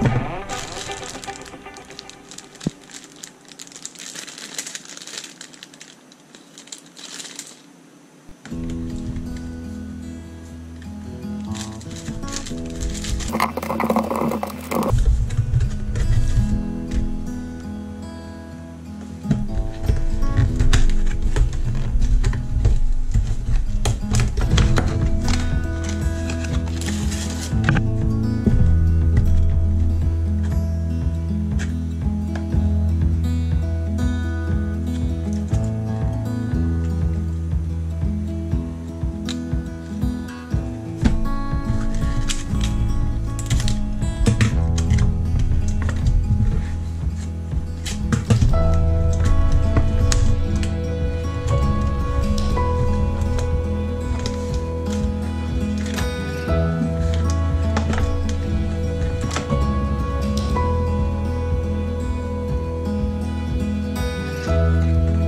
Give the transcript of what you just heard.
Thank. Música